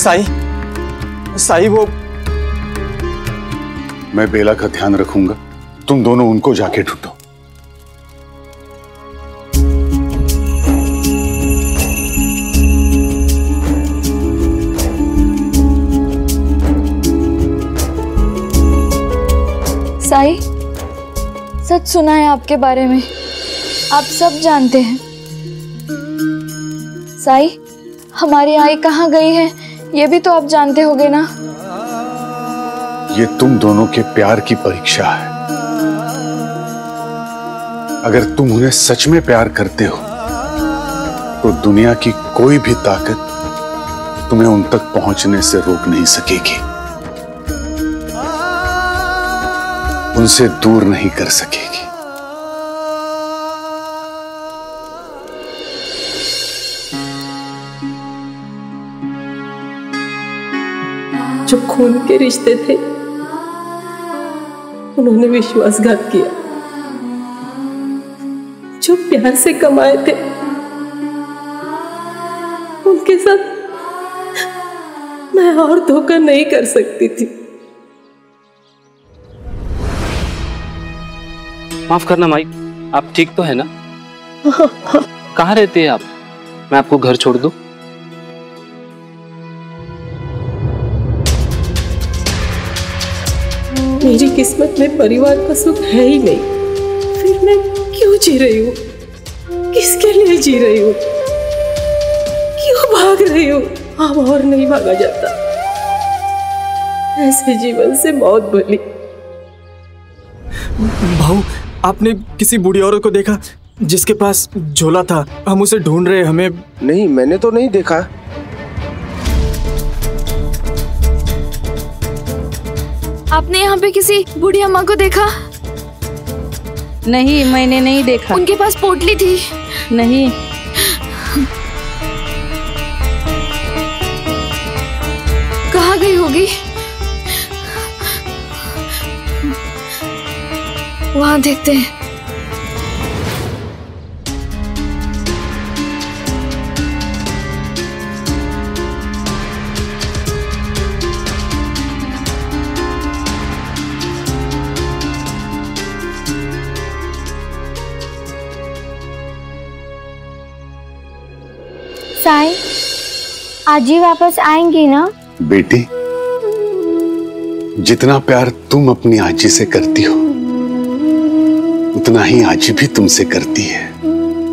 साई साई वो मैं बेला का ध्यान रखूँगा। तुम दोनों उनको जाके ढूंढो। साई सच सुना है आपके बारे में। आप सब जानते हैं। साई हमारी आई कहाँ गई है? ये भी तो आप जानते होगे ना। ये तुम दोनों के प्यार की परीक्षा है। अगर तुम उन्हें सच में प्यार करते हो तो दुनिया की कोई भी ताकत तुम्हें उन तक पहुँचने से रोक नहीं सकेगी। उनसे दूर नहीं कर सकेगी। जो खून के रिश्ते थे उन्होंने विश्वासघात किया। जो प्यार से कमाए थे उनके साथ मैं और धोखा नहीं कर सकती थी। माफ़ करना माई आप ठीक तो है ना? कहाँ रहते हैं आप? मैं आपको घर छोड़ दूँ? मेरी किस्मत में परिवार का सुख है ही नहीं। फिर मैं क्यों जी रही हूँ? किसके लिए जी रही हूँ? क्यों भाग रही हूँ? अब और नहीं भागा जाता। ऐसे जीवन से मौत भली भाऊ आपने किसी बूढ़ी औरत को देखा जिसके पास झोला था? हम उसे ढूंढ रहे हमें नहीं मैंने तो नहीं देखा। आपने यहाँ पे किसी बूढ़ी अम्मा को देखा? नहीं मैंने नहीं देखा। उनके पास पोटली थी। नहीं। कहा गई होगी? वहाँ देखते हैं। आज ही वापस आएँगी ना? बेटी जितना प्यार तुम अपनी आजी से करती हो उतना ही आजी भी तुमसे करती है।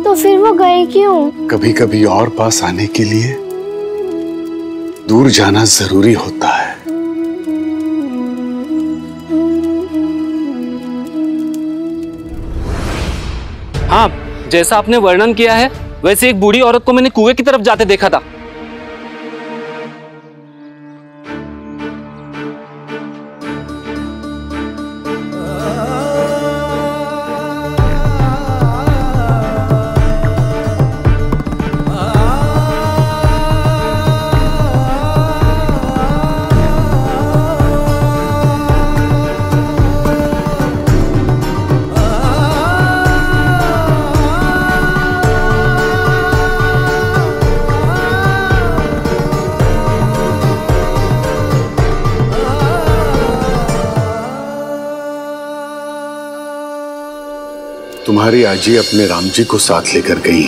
तो फिर वो गए क्यों? कभी कभी और पास आने के लिए दूर जाना ज़रूरी होता है। हाँ जैसा आपने वर्णन किया है वैसे एक बूढ़ी औरत को मैंने कुएँ की तरफ़ जाते देखा था। तुम्हारी आजी अपने राम जी को साथ लेकर गई।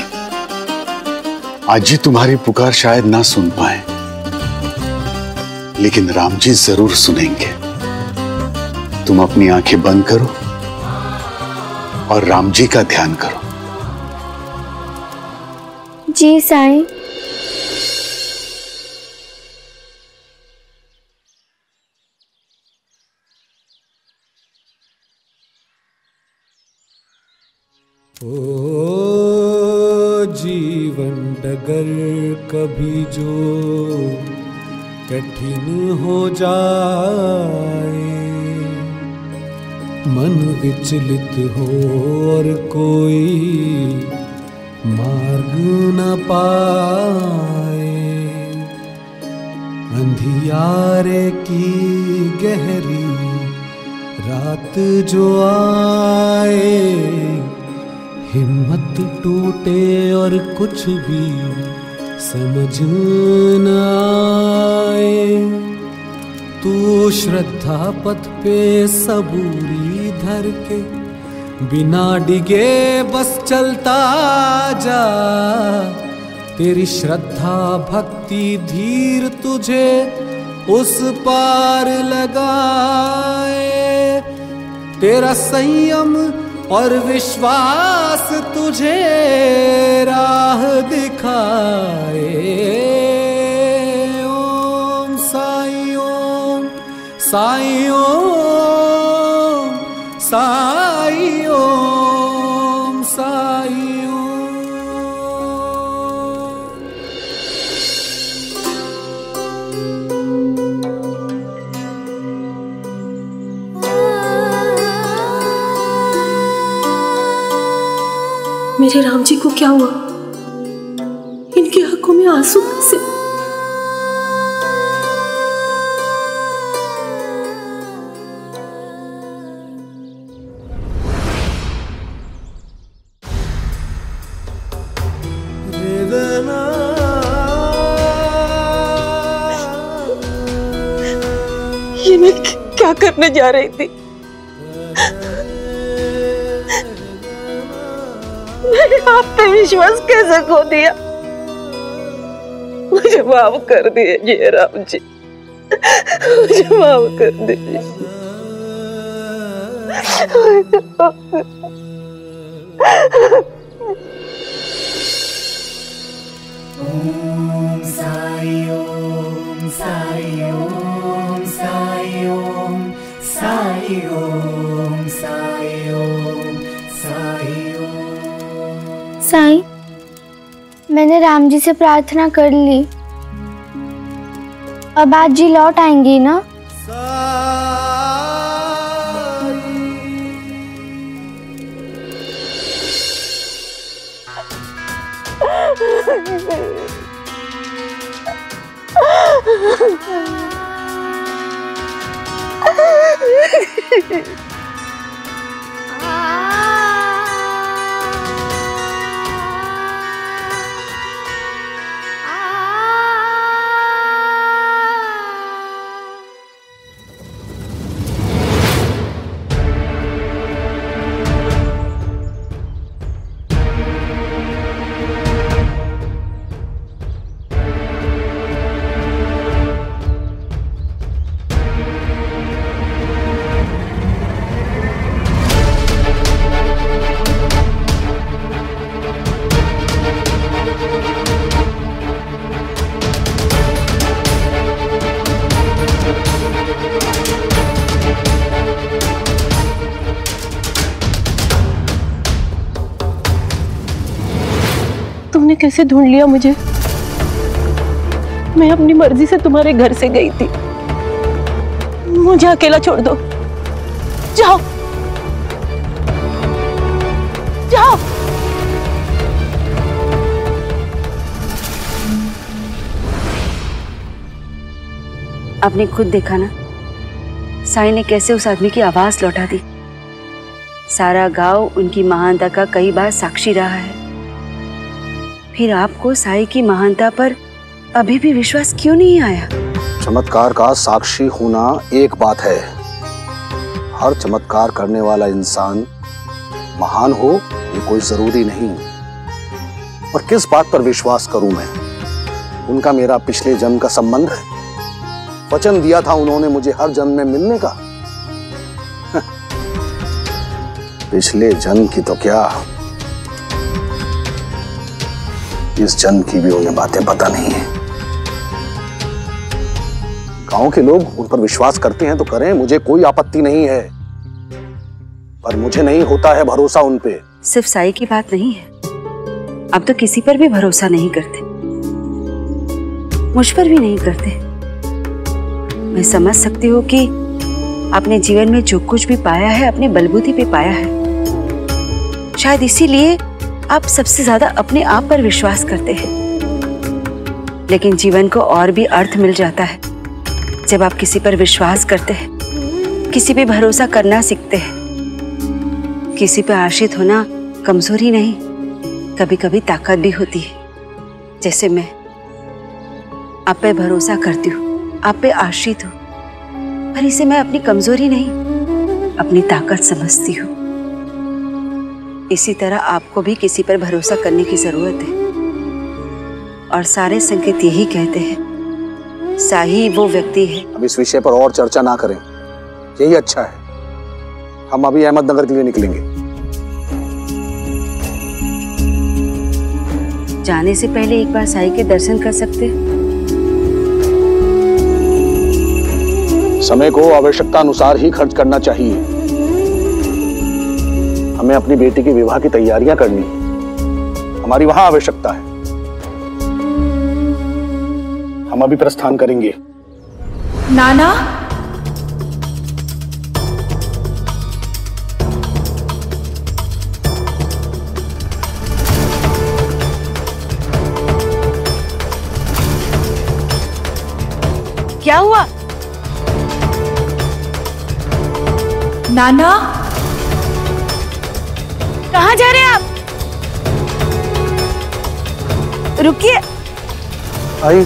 आजी तुम्हारी पुकार शायद ना सुन पाए। लेकिन राम जी ज़रूर सुनेंगे। तुम अपनी आँखें बंद करो और राम जी का ध्यान करो। जी साई। ओ जीवन डगर कभी जो कठिन हो जाए। मन विचलित हो और कोई मार्ग न पाए। अंधियारे की गहरी रात जो आए। हिम्मत टूटे और कुछ भी समझ न आए। तू श्रद्धा पथ पे सबूरी धर के बिना डिगे बस चलता जा। तेरी श्रद्धा भक्ति धीर तुझे उस पार लगाए। तेरा संयम और विश्वास तुझे राह दिखाए। ओम साई ओम साई ओम साई ओम। मेरे राम जी को क्या हुआ? इनकी आँखों में आँसू कैसे ये मैं क्या करने जा रही थी? मैंने आप पे विश्वास कैसे खो दिया? मुझे माफ़ कर दीजिए राम जी। मुझे माफ़ कर दीजिए। साईं मैंने राम जी से प्रार्थना कर ली। अब आज जी लौट आएँगी ना? कैसे ढूंढ लिया मुझे। मैं अपनी मर्ज़ी से तुम्हारे घर से गई थी। मुझे अकेला छोड़ दो। जाओ। जाओ। आपने खुद देखा ना? साई ने कैसे उस आदमी की आवाज़ लौटा दी? सारा गाँव उनकी महानता का कई बार साक्षी रहा है। फिर आपको साई की महानता पर अभी भी विश्वास क्यों नहीं आया? चमत्कार का साक्षी होना एक बात है। हर चमत्कार करने वाला इंसान महान हो ये कोई ज़रूरी नहीं। और किस बात पर विश्वास करूँ मैं? उनका मेरा पिछले जन्म का संबंध है। वचन दिया था उन्होंने मुझे हर जन्म में मिलने का। पिछले जन्म की तो क्या इस जन्म की भी उन्हें बातें पता नहीं है। गाँव के लोग उन पर विश्वास करते हैं तो करें, मुझे कोई आपत्ति नहीं है। पर मुझे नहीं होता है भरोसा उन पे। सिर्फ़ साई की बात नहीं है। अब तो किसी पर भी भरोसा नहीं करते। मुझ पर भी नहीं करते। मैं समझ सकती हूँ कि आपने जीवन में जो कुछ भी पाया है, अपने बलबूती पे पाया है। शायद इसीलिए आप सबसे ज़्यादा अपने आप पर विश्वास करते हैं। लेकिन जीवन को और भी अर्थ मिल जाता है, जब आप किसी पर विश्वास करते हैं, किसी पे भरोसा करना सीखते हैं। किसी पे आश्रित होना कमज़ोरी नहीं कभी कभी ताकत भी होती है। जैसे मैं, आप पे भरोसा करती हूँ, आप पे आश्रित हूँ, पर इसे मैं अपनी कमज़ोरी नहीं, अपनी ताकत समझती हूँ। इसी तरह आपको भी किसी पर भरोसा करने की ज़रूरत है। और सारे संकेत यही कहते हैं साही वो व्यक्ति है। अब इस विषय पर और चर्चा ना करें। यही अच्छा है। हम अभी अहमदनगर के लिए निकलेंगे। जाने से पहले एक बार साई के दर्शन कर सकते समय को आवश्यकता अनुसार ही खर्च करना चाहिए। हमें अपनी बेटी के विवाह की तैयारियाँ करनी। हमारी वहाँ आवश्यकता है। हम अभी प्रस्थान करेंगे। नाना? क्या हुआ? नाना? कहाँ जा रहे हैं आप? रुकिए। आई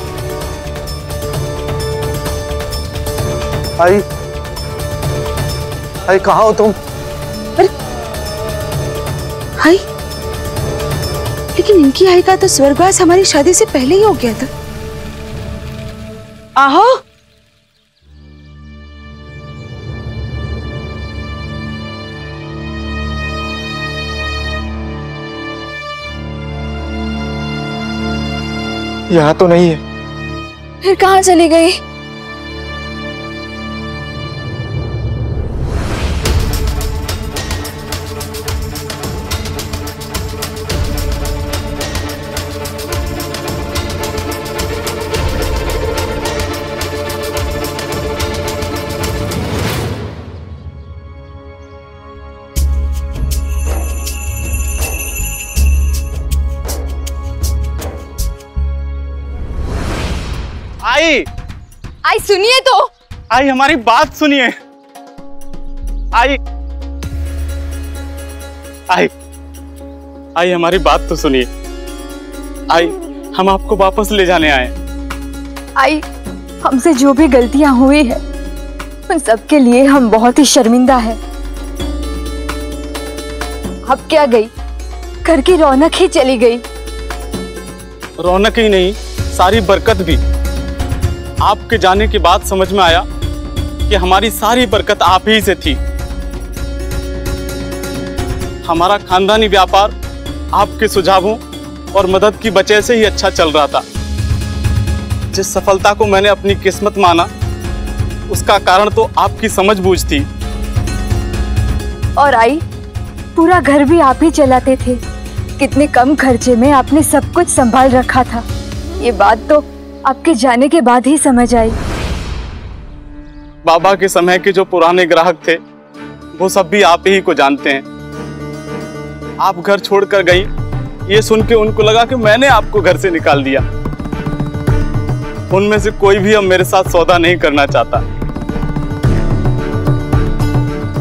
आई आई कहाँ हो तुम? हाय। लेकिन इनकी आई का तो स्वर्गवास हमारी शादी से पहले ही हो गया था। आहो। यहाँ तो नहीं है। फिर कहाँ चली गई? आई हमारी बात सुनिए। आई। आई। आई हमारी बात तो सुनिए। आई हम आपको वापस ले जाने आए आई हमसे जो भी गलतियाँ हुई है उन सब के लिए हम बहुत ही शर्मिंदा है। अब क्या गई? घर की रौनक ही चली गई। रौनक ही नहीं सारी बरकत भी। आपके जाने के बाद समझ में आया कि हमारी सारी बरकत आप ही से थी। हमारा खानदानी व्यापार आपके सुझावों और मदद की वजह से ही अच्छा चल रहा था। जिस सफलता को मैंने अपनी किस्मत माना, उसका कारण तो आपकी समझ बूझ थी। और आई, पूरा घर भी आप ही चलाते थे। कितने कम खर्चे में आपने सब कुछ संभाल रखा था। ये बात तो आपके जाने के बाद ही समझ आई। बाबा के समय के जो पुराने ग्राहक थे, वो सब भी आप ही को जानते हैं। आप घर छोड़कर गई, ये सुन के उनको लगा कि मैंने आपको घर से निकाल दिया। उनमें से कोई भी अब मेरे साथ सौदा नहीं करना चाहता।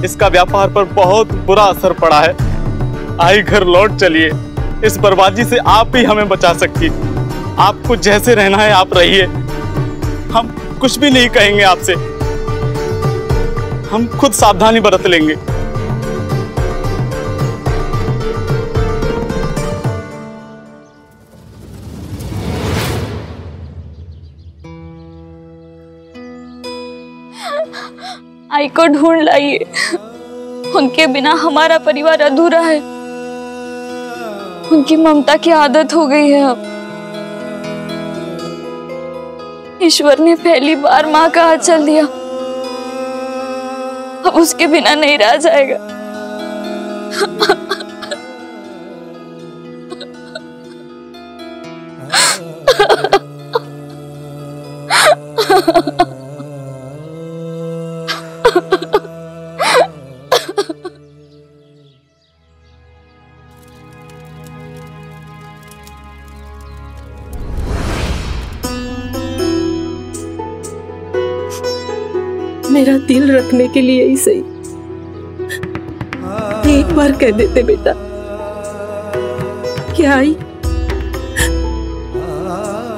इसका व्यापार पर बहुत बुरा असर पड़ा है। आई घर लौट चलिए। इस बर्बादी से आप ही हमें बचा सकती आपको जैसे रहना है, आप रहिए। हम कुछ भी नहीं कहेंगे आपसे। हम खुद सावधानी बरत लेंगे। आई को ढूंढ लाइए। उनके बिना हमारा परिवार अधूरा है। उनकी ममता की आदत हो गई है अब। ईश्वर ने पहली बार माँ का हाथ चल दिया। अब उसके बिना नहीं रह जाएगा। मेरा दिल रखने के लिए ही सही। एक बार कह देते बेटा। क्या आई?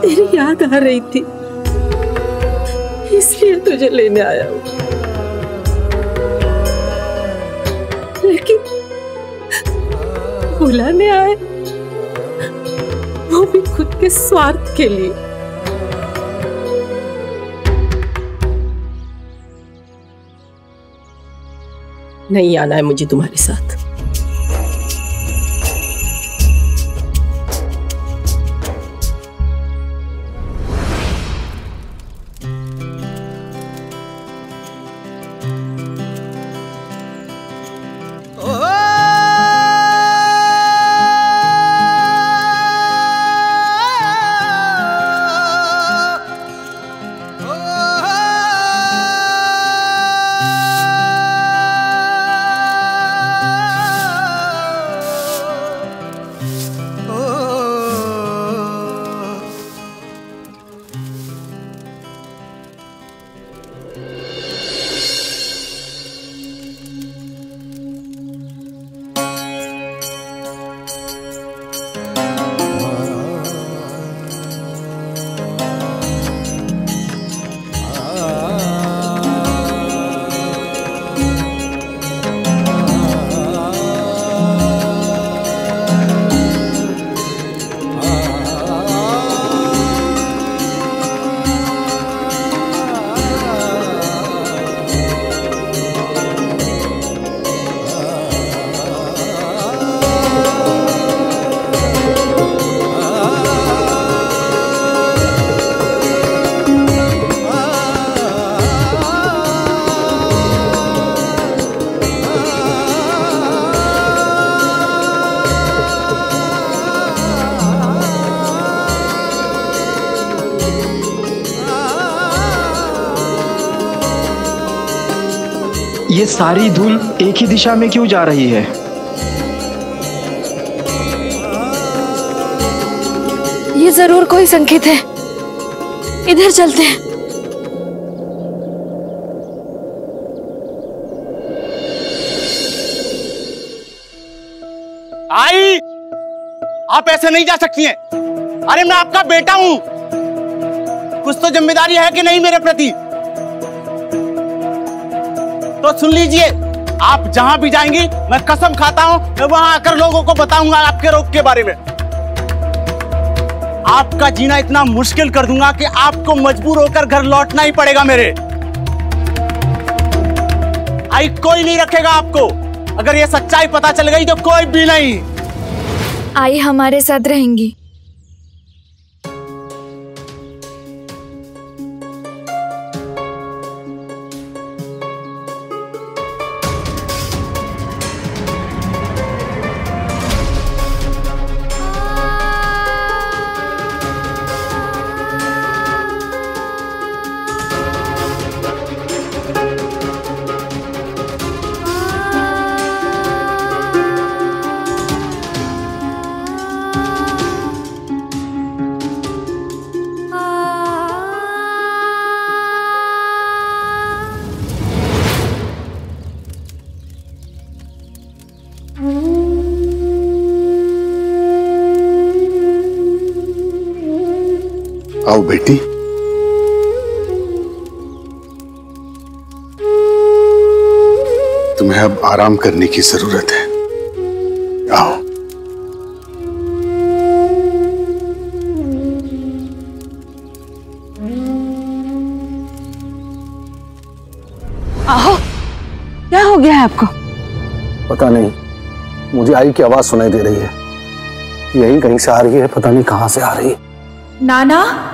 तेरी याद आ रही थी। इसलिए तुझे लेने आया हूँ। लेकिन बुलाने आए। वो भी खुद के स्वार्थ के लिए। नहीं आना है मुझे तुम्हारे साथ। सारी धूल एक ही दिशा में क्यों जा रही है? ये ज़रूर कोई संकेत है। इधर चलते हैं। आई! आप ऐसे नहीं जा सकती हैं। अरे मैं आपका बेटा हूँ। कुछ तो ज़िम्मेदारी है कि नहीं मेरे प्रति? तो सुन लीजिए। आप जहाँ भी जाएँगी, मैं कसम खाता हूँ, मैं वहाँ आकर लोगों को बताऊँगा आपके रोग के बारे में। आपका जीना इतना मुश्किल कर दूँगा कि आपको मजबूर होकर घर लौटना ही पड़ेगा मेरे। आई, कोई नहीं रखेगा आपको। अगर ये सच्चाई पता चल गई तो कोई भी नहीं। आई हमारे साथ रहेंगी। बेटी। तुम्हें अब आराम करने की ज़रूरत है। आओ। आहो क्या हो गया है आपको? पता नहीं। मुझे आई की आवाज़ सुनाई दे रही है। यही कहीं से आ रही है पता नहीं कहाँ से आ रही। है नाना?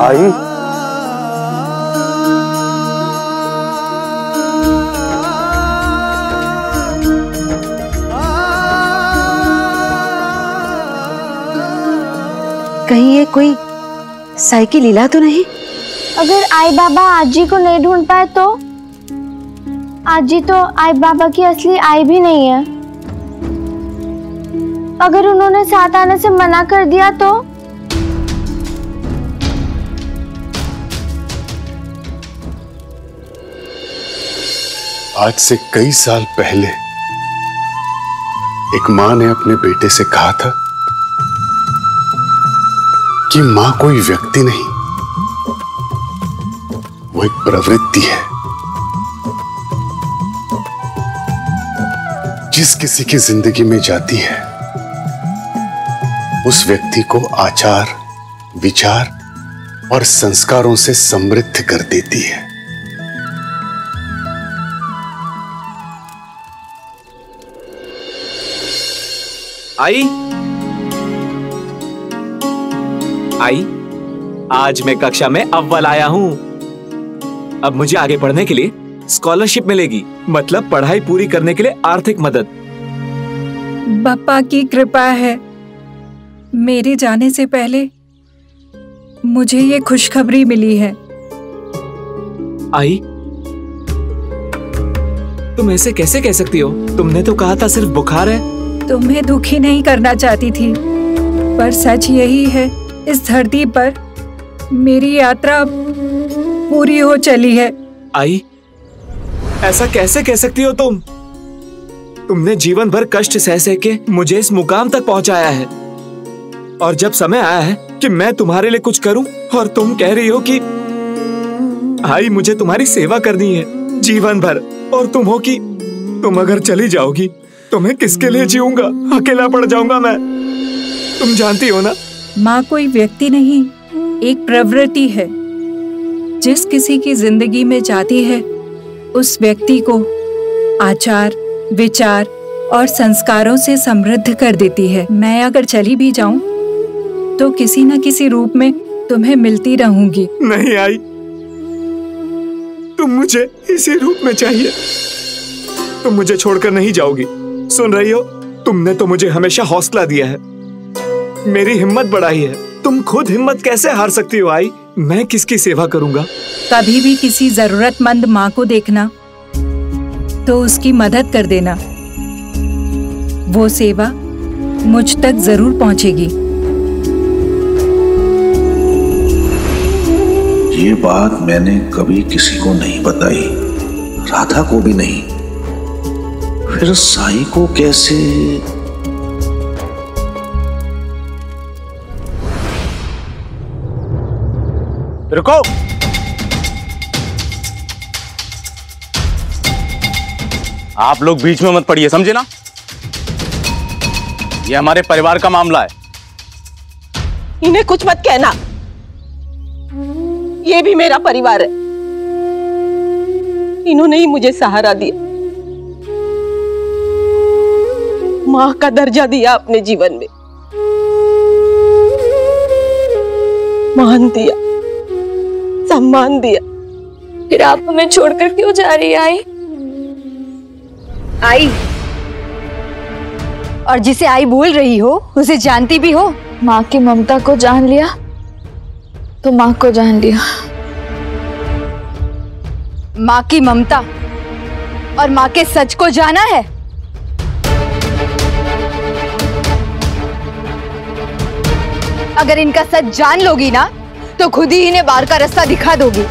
आई। कहीं ये कोई साइकिल लीला तो नहीं? अगर आई बाबा आजी को नहीं ढूंढ पाए तो? आजी तो आई बाबा की असली आई भी नहीं है। अगर उन्होंने साथ आने से मना कर दिया तो? आज से कई साल पहले एक माँ ने अपने बेटे से कहा था कि माँ कोई व्यक्ति नहीं, वो एक प्रवृत्ति है। जिस किसी की ज़िंदगी में जाती है, उस व्यक्ति को आचार, विचार और संस्कारों से समृद्ध कर देती है। आई? आई? आज मैं कक्षा में अव्वल आया हूँ। अब मुझे आगे पढ़ने के लिए स्कॉलरशिप मिलेगी। मतलब पढ़ाई पूरी करने के लिए आर्थिक मदद। बप्पा की कृपा है। मेरे जाने से पहले मुझे ये खुशखबरी मिली है। आई? तुम ऐसे कैसे कह सकती हो? तुमने तो कहा था सिर्फ़ बुखार है। तुम्हें दुखी नहीं करना चाहती थी, पर सच यही है, इस धरती पर मेरी यात्रा पूरी हो चली है। आई? ऐसा कैसे कह सकती हो तुम? तुमने जीवन भर कष्ट सह सह के मुझे इस मुकाम तक पहुँचाया है। और जब समय आया है कि मैं तुम्हारे लिए कुछ करूँ, और तुम कह रही हो कि आई मुझे तुम्हारी सेवा करनी है, जीवन भर, और तुम हो कि तुम अगर चली जाओगी तो मैं किसके लिए जीऊँगा? अकेला पड़ जाऊँगा मैं। तुम जानती हो ना? माँ कोई व्यक्ति नहीं एक प्रवृत्ति है। जिस किसी की ज़िंदगी में जाती है उस व्यक्ति को आचार विचार और संस्कारों से समृद्ध कर देती है। मैं अगर चली भी जाऊँ तो किसी न किसी रूप में तुम्हें मिलती रहूँगी। नहीं आई। तुम मुझे इसी रूप में चाहिए। तुम मुझे छोड़कर नहीं जाओगी। सुन रही हो? तुमने तो मुझे हमेशा हौसला दिया है। मेरी हिम्मत बढ़ाई है। तुम खुद हिम्मत कैसे हार सकती हो आई? मैं किसकी सेवा करूँगा? कभी भी किसी जरूरतमंद माँ को देखना तो उसकी मदद कर देना। वो सेवा मुझ तक ज़रूर पहुंचेगी। ये बात मैंने कभी किसी को नहीं बताई राधा को भी नहीं। फिर साई को कैसे? रुको। आप लोग बीच में मत पड़िए समझे ना? ये हमारे परिवार का मामला है। इन्हें कुछ मत कहना। ये भी मेरा परिवार है। इन्होंने ही मुझे सहारा दिया। माँ का दर्जा दिया अपने जीवन में। मान दिया, सम्मान दिया। फिर आप हमें छोड़कर क्यों जा रही आई? आई। और जिसे आई बोल रही हो, उसे जानती भी हो? माँ की ममता को जान लिया तो माँ को जान लिया। माँ की ममता और माँ के सच को जाना है? अगर इनका सच जान लोगी ना तो खुद ही इन्हें बाहर का रास्ता दिखा दोगी।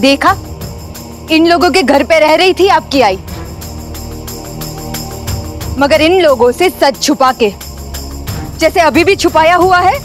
देखा? इन लोगों के घर पे रह रही थी आपकी आई। मगर इन लोगों से सच छुपा के, जैसे अभी भी छुपाया हुआ है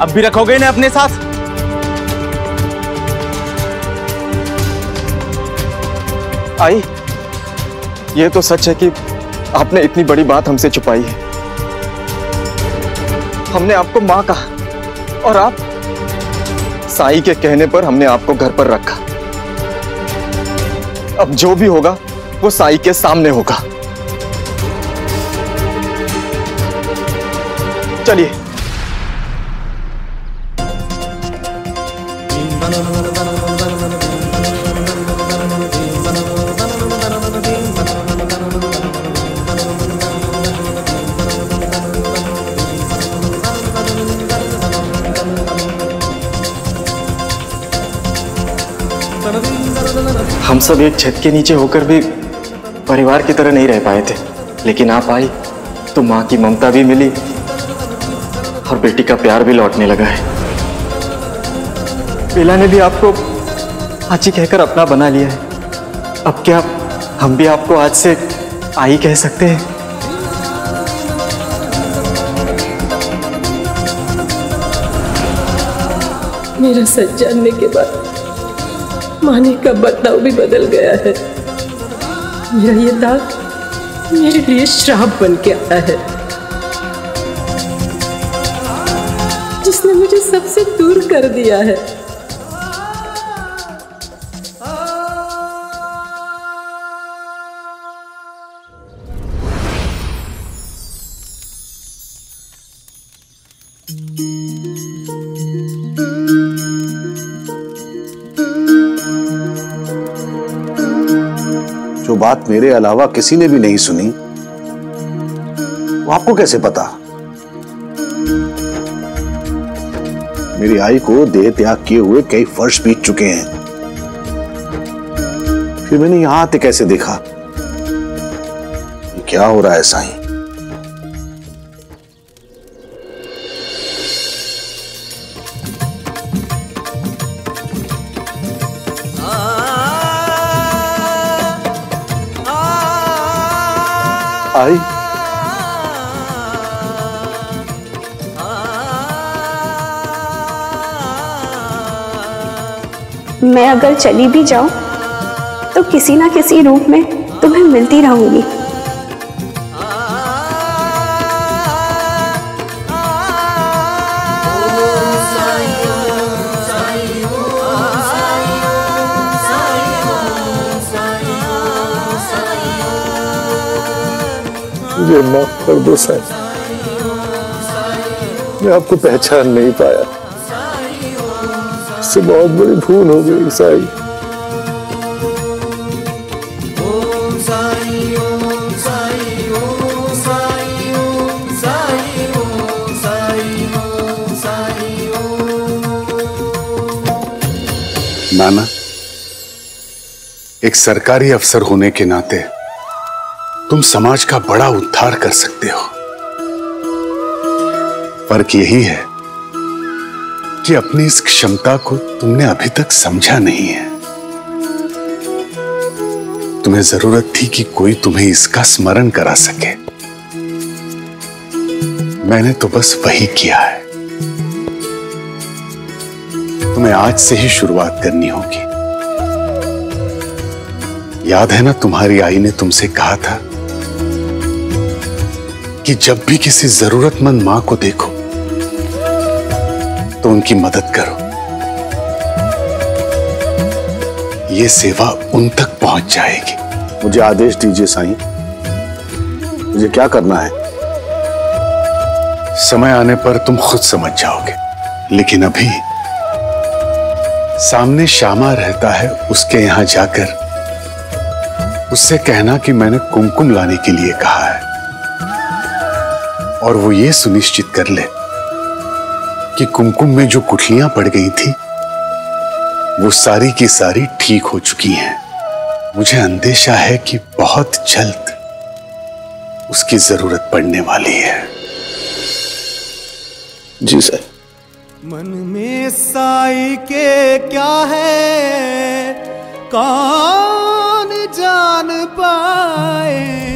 अब भी रखोगे इन्हें अपने साथ? आई, ये तो सच है कि आपने इतनी बड़ी बात हमसे छुपाई है। हमने आपको माँ कहा और आप साई के कहने पर हमने आपको घर पर रखा। अब जो भी होगा, वो साई के सामने होगा। चलिए। हम सब एक छत के नीचे होकर भी परिवार की तरह नहीं रह पाए थे। लेकिन आप आई तो माँ की ममता भी मिली और बेटी का प्यार भी लौटने लगा है। बेला ने भी आपको आची कहकर अपना बना लिया है। अब क्या हम भी आपको आज से आई कह सकते हैं? मेरा सच जानने के बाद माने का बदलाव भी बदल गया है। मेरा ये दाग मेरे लिए श्राप बन के आया है। जिसने मुझे सबसे दूर कर दिया है। बात मेरे अलावा किसी ने भी नहीं सुनी। वो आपको कैसे पता? मेरी आई को देह त्याग किए हुए कई वर्ष बीत चुके हैं। फिर मैंने यहाँ आते कैसे देखा? क्या हो रहा है साईं? आई मैं अगर चली भी जाऊँ तो किसी ना किसी रूप में तुम्हें मिलती रहूँगी। मुझे माफ़ कर दो साईं मैं आपको पहचान नहीं पाया। इससे बहुत बड़ी भूल हो गई साईं। नाना, एक सरकारी अफसर होने के नाते तुम समाज का बड़ा उद्धार कर सकते हो। फ़र्क यही है कि अपनी इस क्षमता को तुमने अभी तक समझा नहीं है। तुम्हें ज़रूरत थी कि कोई तुम्हें इसका स्मरण करा सके। मैंने तो बस वही किया है। तुम्हें आज से ही शुरुआत करनी होगी। याद है ना, तुम्हारी आई ने तुमसे कहा था कि जब भी किसी जरूरतमंद माँ को देखो तो उनकी मदद करो। ये सेवा उन तक पहुँच जाएगी। मुझे आदेश दीजिए साईं। मुझे क्या करना है? समय आने पर तुम खुद समझ जाओगे। लेकिन अभी सामने श्यामा रहता है उसके यहाँ जाकर उससे कहना कि मैंने कुमकुम लाने के लिए कहा है। और वो ये सुनिश्चित कर ले कि कुमकुम में जो गुठलियाँ पड़ गई थी, वो सारी की सारी ठीक हो चुकी हैं। मुझे अंदेशा है कि बहुत जल्द उसकी ज़रूरत पड़ने वाली है। जी सर। मन में साई के क्या है? कौन जान पाए?